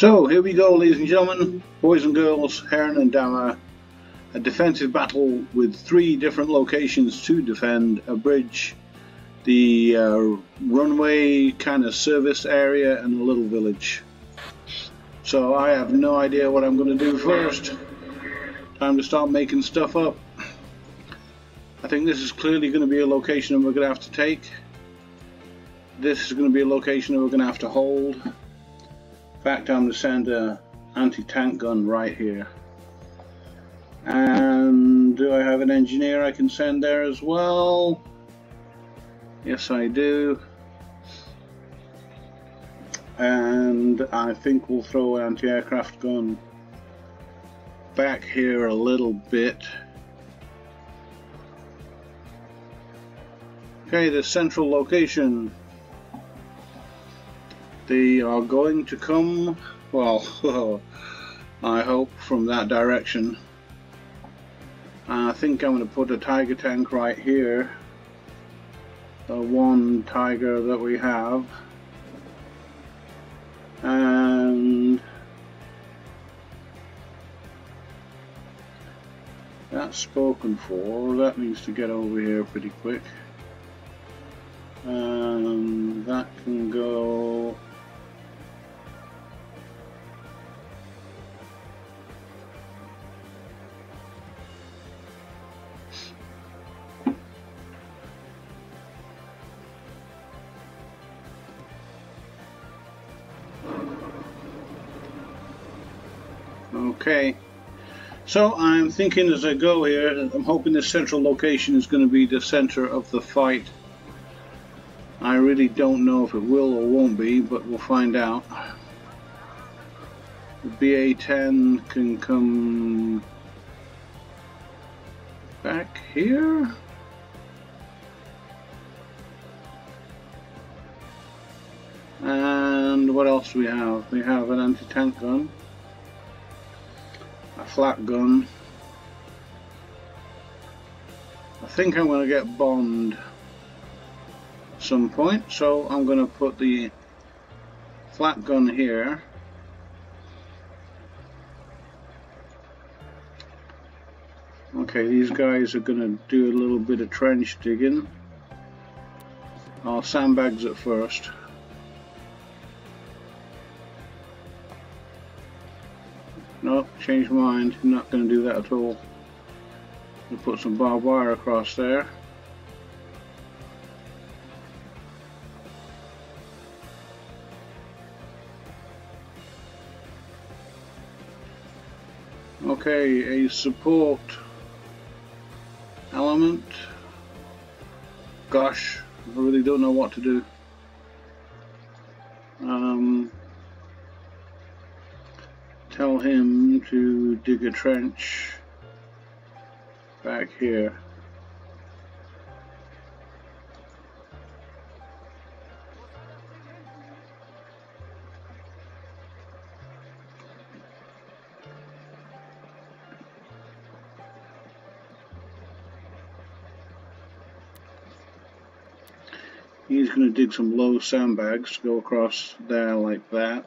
So here we go ladies and gentlemen, boys and girls, Heron and Dama, a defensive battle with three different locations to defend, a bridge, the uh, runway kind of service area and a little village. So I have no idea what I'm going to do first. Time to start making stuff up. I think this is clearly going to be a location that we're going to have to take. This is going to be a location that we're going to have to hold. In fact, I'm going to send a anti-tank gun right here. And do I have an engineer I can send there as well? Yes, I do. And I think we'll throw an anti-aircraft gun back here a little bit. Okay, the central location they are going to come, well, I hope from that direction. I think I'm going to put a Tiger tank right here, the one Tiger that we have, and that's spoken for, that needs to get over here pretty quick. Um, that can go Okay, so I'm thinking as I go here, I'm hoping the central location is going to be the center of the fight. I really don't know if it will or won't be, but we'll find out. The BA-10 can come back here? And what else do we have? We have an anti-tank gun flak gun. I think I'm going to get Bond at some point, so I'm going to put the flak gun here. Okay, these guys are going to do a little bit of trench digging. I'll sandbags at first. Nope, changed mind. Not going to do that at all. We'll put some barbed wire across there. Okay, a support element. Gosh, I really don't know what to do. Um, tell him to dig a trench back here. He's going to dig some low sandbags to go across there like that.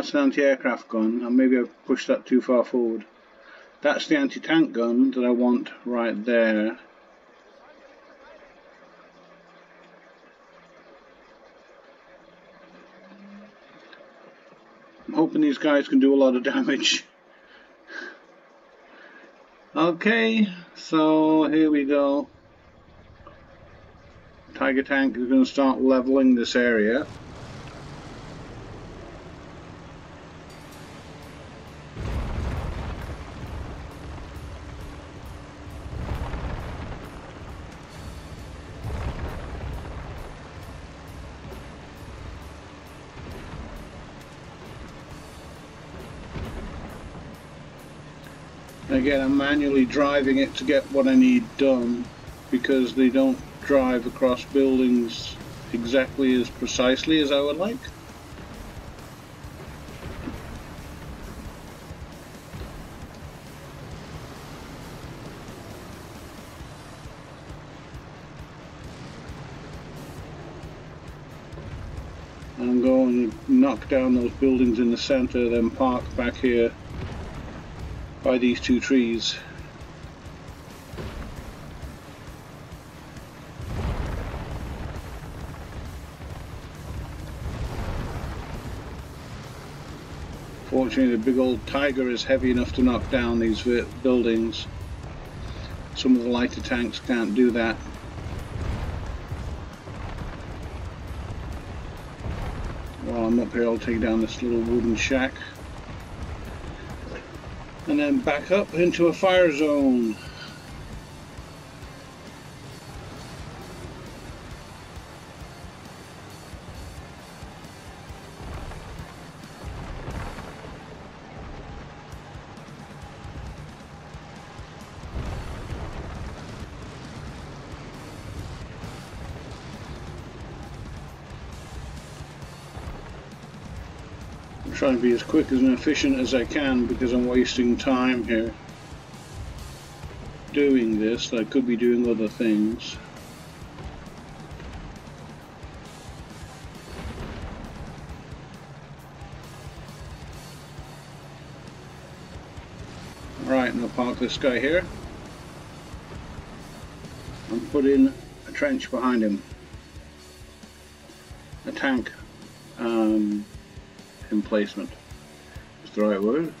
That's an anti-aircraft gun, and maybe I've pushed that too far forward. That's the anti-tank gun that I want right there. I'm hoping these guys can do a lot of damage. Okay, so here we go. Tiger Tank is going to start leveling this area. Again I'm manually driving it to get what I need done because they don't drive across buildings exactly as precisely as I would like. and go and knock down those buildings in the center, then park back here by these two trees. Fortunately, the big old Tiger is heavy enough to knock down these buildings. Some of the lighter tanks can't do that. While I'm up here, I'll take down this little wooden shack. And then back up into a fire zone. Trying to be as quick and efficient as I can because I'm wasting time here doing this. I could be doing other things. Right, and I'll park this guy here and put in a trench behind him. A tank. Emplacement. Is the right word?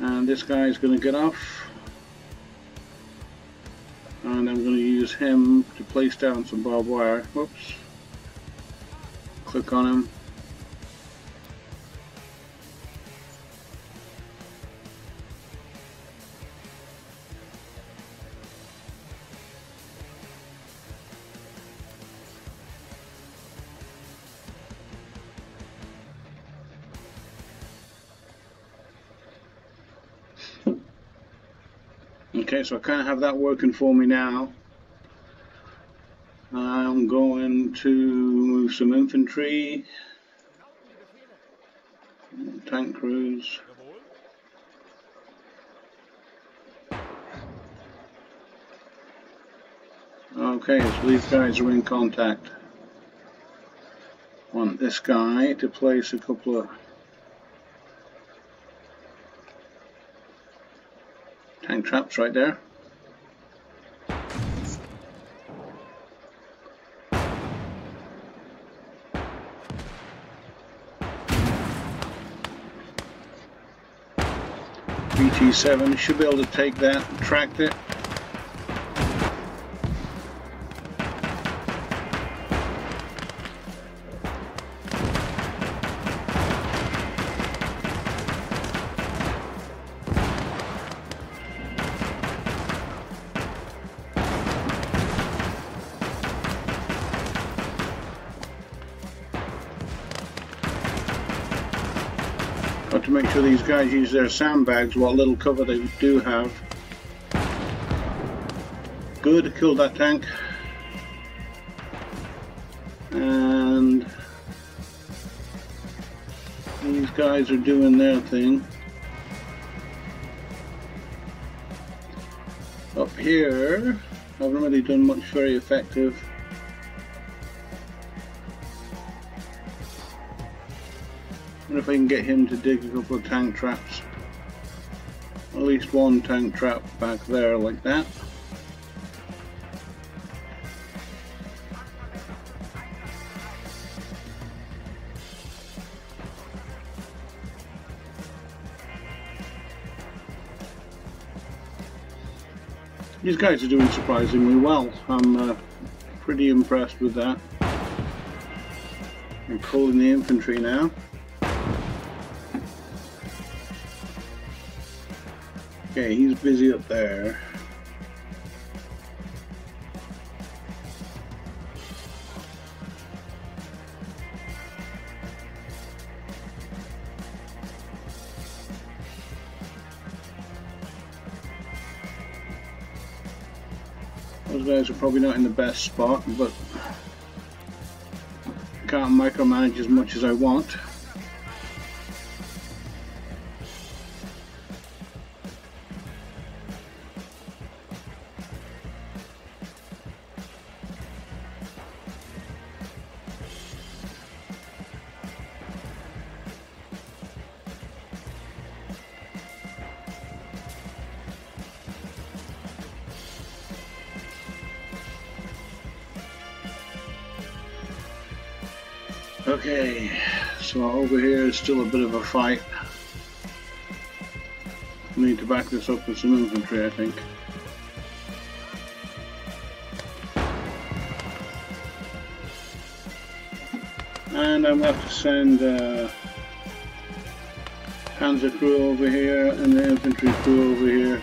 And this guy is going to get off. And I'm going to use him to place down some barbed wire. Whoops. Click on him. So I kind of have that working for me now. I'm going to move some infantry, tank crews. Okay, so these guys are in contact. Want this guy to place a couple of tank traps right there. BT7 should be able to take that, track it. Got to make sure these guys use their sandbags, what little cover they do have. Good, killed that tank. And these guys are doing their thing. Up here, I haven't really done much very effective. If I can get him to dig a couple of tank traps. At least one tank trap back there like that. These guys are doing surprisingly well. I'm uh, pretty impressed with that. I'm calling the infantry now. Okay, he's busy up there. Those guys are probably not in the best spot, but I can't micromanage as much as I want. Okay, so over here is still a bit of a fight. Need to back this up with some infantry, I think. And I'm going to have to send uh, Panzer crew over here and the infantry crew over here.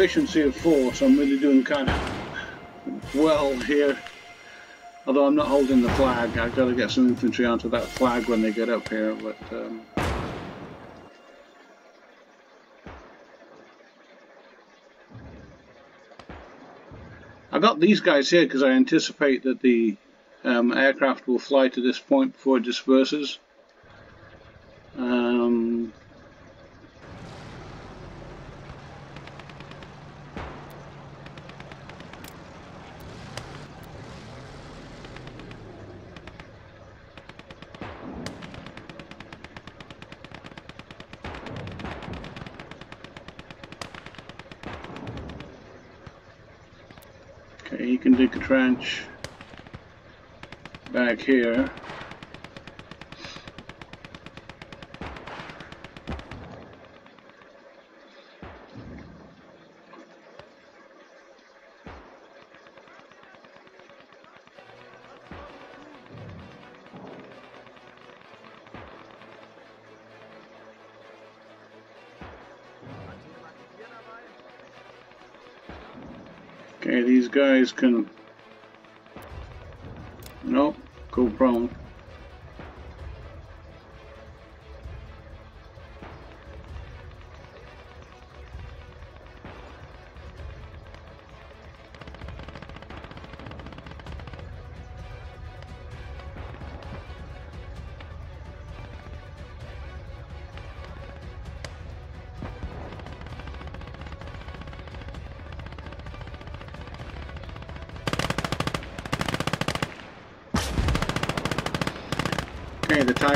Efficiency of force, I'm really doing kind of well here. Although I'm not holding the flag, I've got to get some infantry onto that flag when they get up here, but... Um, I got these guys here because I anticipate that the um, aircraft will fly to this point before it disperses. You can dig a trench back here. Guys can... Nope, go prone.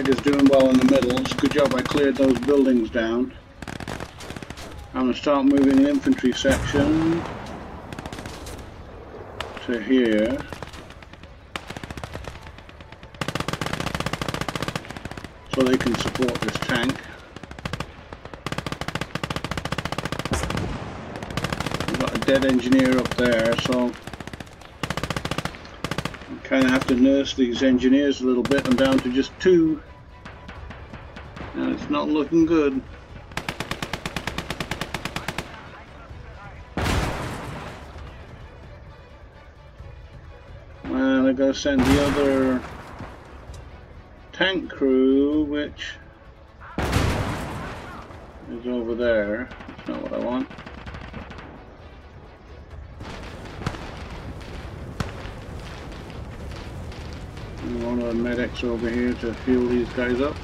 The Tiger's doing well in the middle. It's a good job I cleared those buildings down. I'm going to start moving the infantry section to here. So they can support this tank. We've got a dead engineer up there, so I kind of have to nurse these engineers a little bit. I'm down to just two. And it's not looking good. And I gotta send the other tank crew, which is over there. That's not what I want. One of the medics over here to fuel these guys up.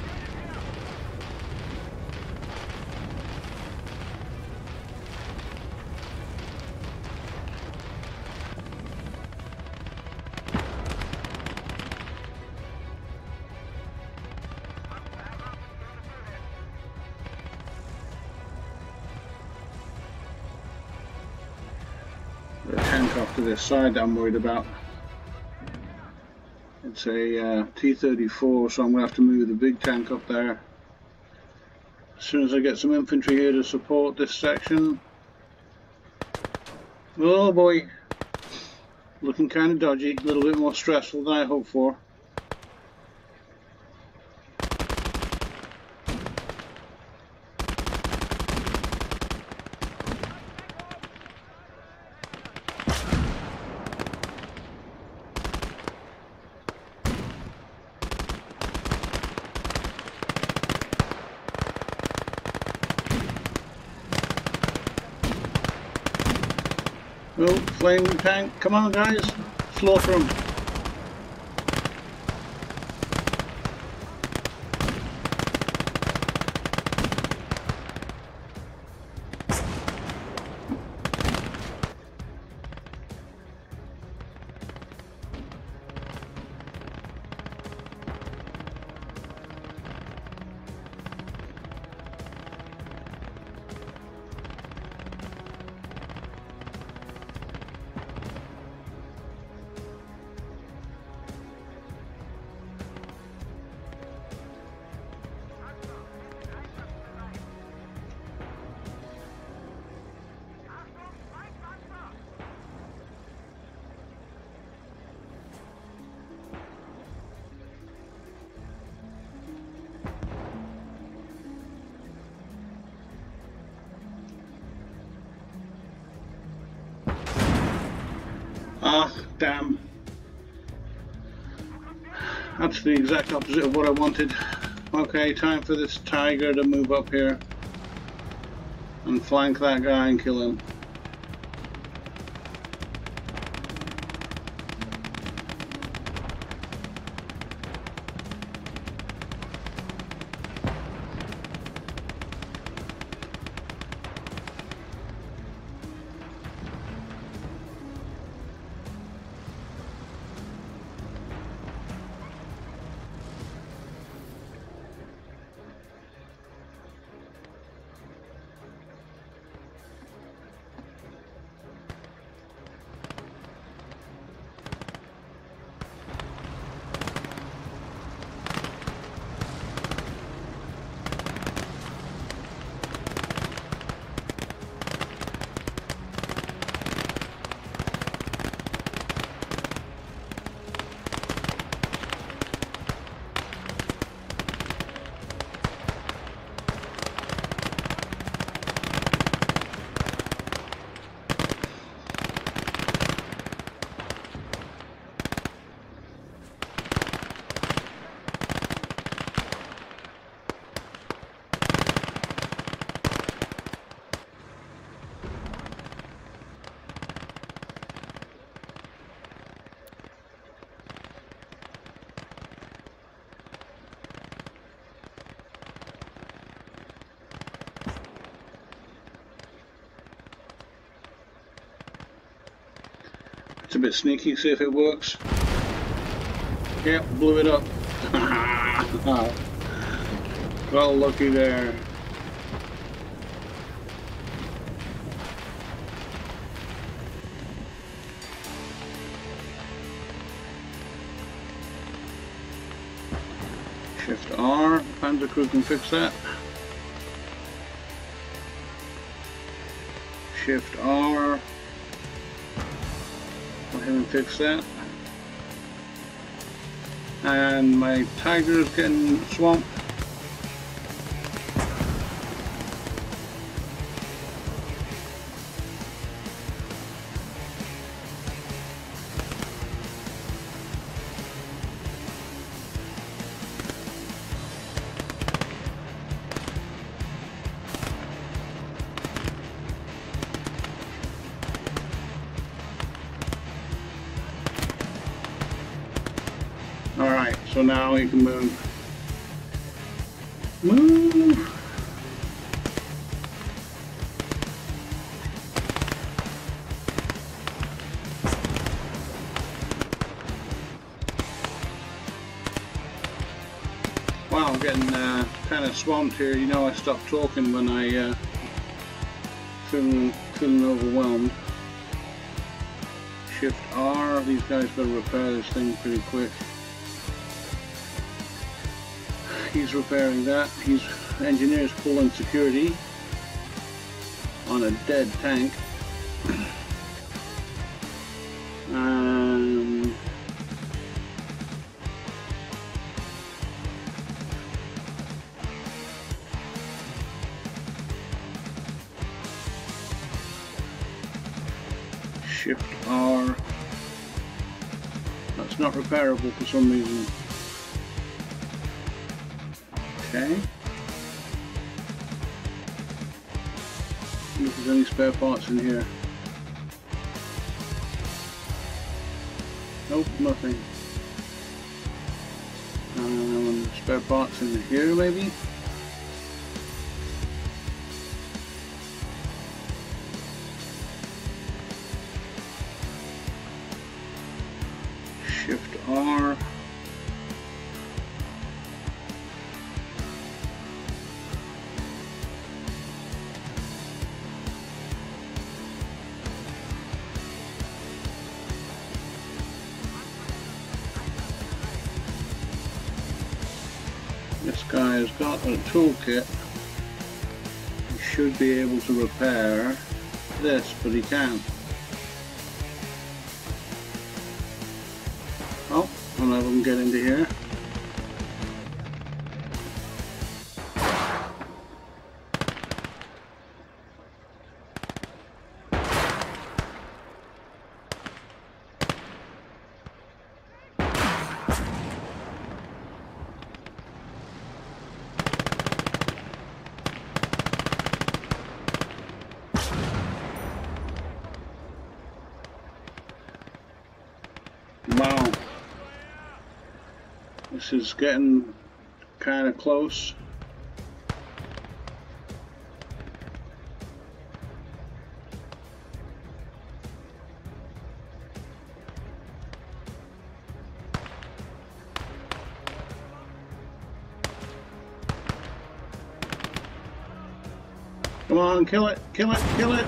Off to this side that I'm worried about. It's a uh, T-34, so I'm going to have to move the big tank up there. As soon as I get some infantry here to support this section. Oh boy. Looking kind of dodgy, a little bit more stressful than I hoped for. Flaming tank, come on guys, slaughter them. Damn. That's the exact opposite of what I wanted. Okay, time for this tiger to move up here and flank that guy and kill him. It's a bit sneaky, see if it works. Yep, blew it up. well, lucky there. Shift R, Panzer crew can fix that. Shift R, and fix that. And my tiger is getting swamped. Now we can move. Move! Wow, I'm getting uh, kind of swamped here. You know I stopped talking when I uh, feeling, feeling overwhelmed. Shift R, these guys gotta repair this thing pretty quick. He's repairing that. He's engineers pulling security on a dead tank. Um, shift R. That's not repairable for some reason. Okay. See if there's any spare parts in here. Nope, nothing. Um, spare parts in here maybe? A toolkit. He should be able to repair this, but he can't. Oh, of them get into here. Is getting kind of close. Come on, kill it, kill it, kill it.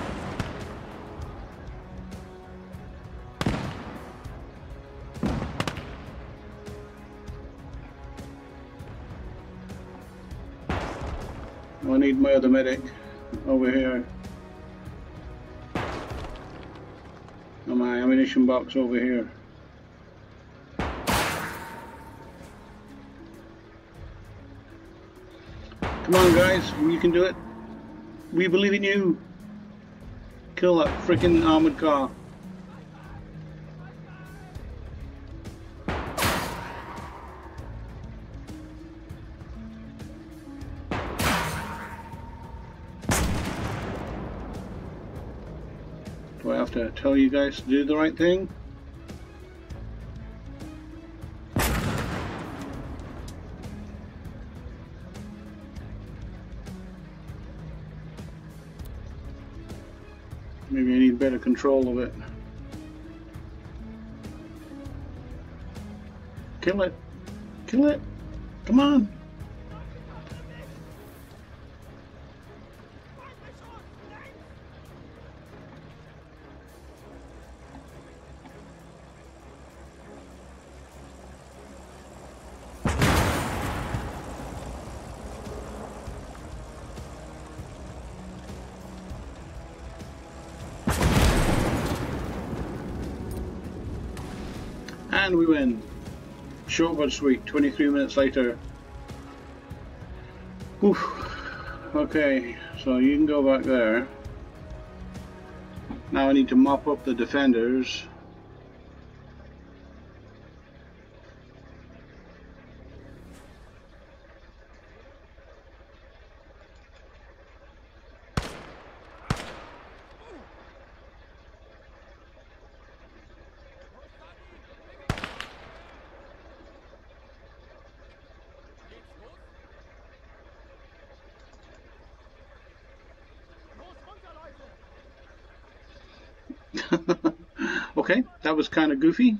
My other medic over here. And my ammunition box over here. Come on guys, you can do it. We believe in you. Kill that freaking armored car. To tell you guys to do the right thing? Maybe I need better control of it. Kill it. Kill it. Come on. And we win. Short but sweet, 23 minutes later. Oof. Okay, so you can go back there. Now I need to mop up the defenders. Okay, that was kind of goofy.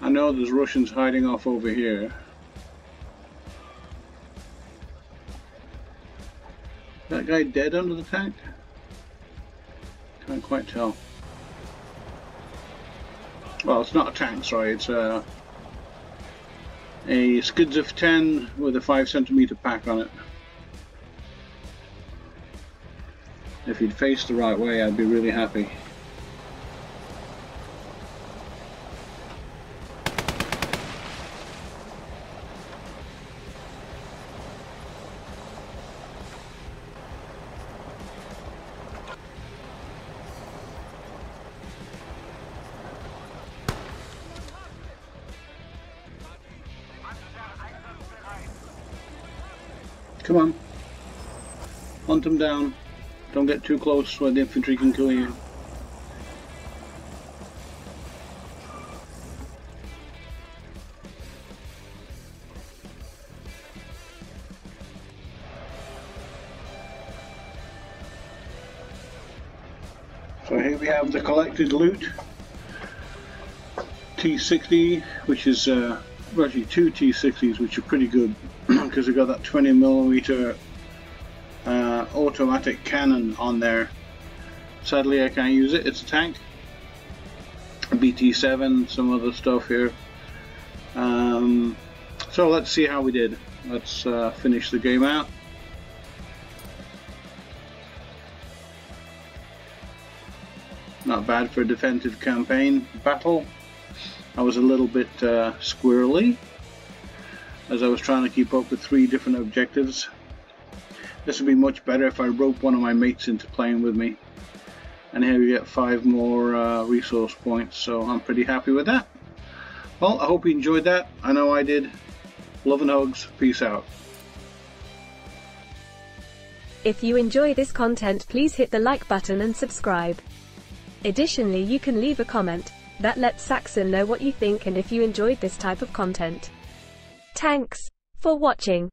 I know there's Russians hiding off over here. That guy dead under the tank? Can't quite tell. Well, it's not a tank, sorry, it's a a SdKfz 10 with a 5 centimeter Pak on it. If he'd faced the right way, I'd be really happy. Come on. Hunt them down. Don't get too close where the infantry can kill you. So here we have the collected loot. T60, which is uh, actually two T60s, which are pretty good because they've got that 20 millimeter uh, automatic cannon on there. Sadly, I can't use it. It's a tank. BT7, some other stuff here. Um, so let's see how we did. Let's uh, finish the game out. Not bad for a defensive campaign battle. I was a little bit uh, squirrely as I was trying to keep up with three different objectives. This would be much better if I roped one of my mates into playing with me. And here we get five more uh, resource points, so I'm pretty happy with that. Well, I hope you enjoyed that. I know I did. Love and hugs. Peace out. If you enjoy this content please hit the like button and subscribe. Additionally you can leave a comment that lets Saxon know what you think and if you enjoyed this type of content. Thanks for watching.